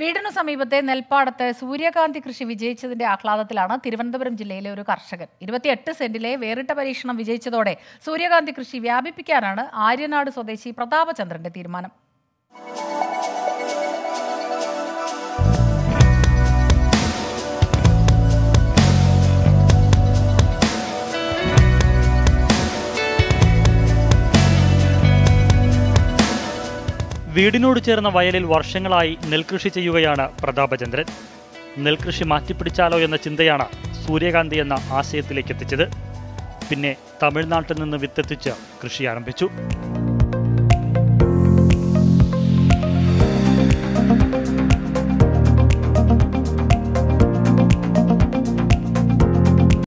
വീടിനു സമീപത്തെ നെൽപ്പാടത്ത് സൂര്യകാന്തി കൃഷി വിജയിച്ചതിന്റെ ആഹ്ലാദത്തിലാണ് തിരുവനന്തപുരം ജില്ലയിലെ ഒരു കർഷകൻ. ഇരുപത്തിയെട്ട് സെന്റിലെ വേറിട്ട പരീക്ഷണം വിജയിച്ചതോടെ സൂര്യകാന്തി കൃഷി വ്യാപിപ്പിക്കാനാണ് ആര്യനാട് സ്വദേശി പ്രതാപചന്ദ്രന്റെ തീരുമാനം. വീടിനോട് ചേർന്ന വയലിൽ വർഷങ്ങളായി നെൽകൃഷി ചെയ്യുകയാണ് പ്രതാപചന്ദ്രൻ. നെൽകൃഷി മാറ്റിപ്പിടിച്ചാലോ എന്ന ചിന്തയാണ് സൂര്യകാന്തി എന്ന ആശയത്തിലേക്ക് എത്തിച്ചത്. പിന്നെ തമിഴ്നാട്ടിൽ നിന്ന് വിത്തെത്തിച്ച് കൃഷി ആരംഭിച്ചു.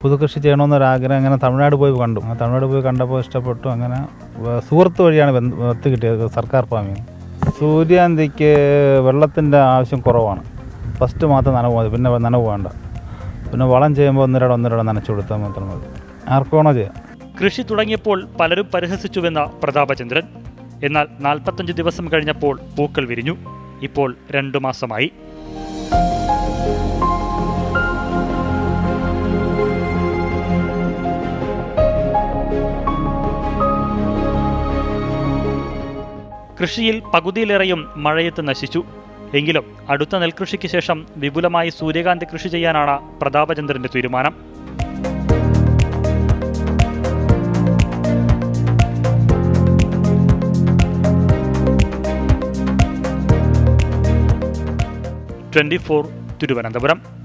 പുതുകൃഷി ചെയ്യണമെന്നൊരാഗ്രഹം അങ്ങനെ തമിഴ്നാട് പോയി കണ്ടു. തമിഴ്നാട് പോയി കണ്ടപ്പോൾ ഇഷ്ടപ്പെട്ടു. അങ്ങനെ സുഹൃത്ത് വഴിയാണ് ബന്ധ- കിട്ടിയത് സർക്കാർ ഫാമിൽ സൂര്യാന്തിക്ക് വെള്ളത്തിന്റെ ആവശ്യം കുറവാണ്. ഫസ്റ്റ് മാത്രം നനവ് മതി പിന്നെ നനവ് വേണ്ട. പിന്നെ വളം ചെയ്യുമ്പോൾ ഒന്നരട ഒന്നരട നനച്ചു കൊടുത്താൽ മാത്രം മതി. ആർക്കോണോ ചെയ്യാം. കൃഷി തുടങ്ങിയപ്പോൾ പലരും പരിഹസിച്ചുവെന്ന പ്രതാപചന്ദ്രൻ. എന്നാൽ നാൽപ്പത്തഞ്ച് ദിവസം കഴിഞ്ഞപ്പോൾ പൂക്കൾ വിരിഞ്ഞു. ഇപ്പോൾ രണ്ടു മാസമായി. കൃഷിയിൽ പകുതിയിലേറെയും മഴയത്ത് നശിച്ചു. എങ്കിലും അടുത്ത നെൽകൃഷിക്ക് ശേഷം വിപുലമായി സൂര്യകാന്തി കൃഷി ചെയ്യാനാണ് പ്രതാപചന്ദ്രന്റെ തീരുമാനം. Twenty four Thiruvananthapuram.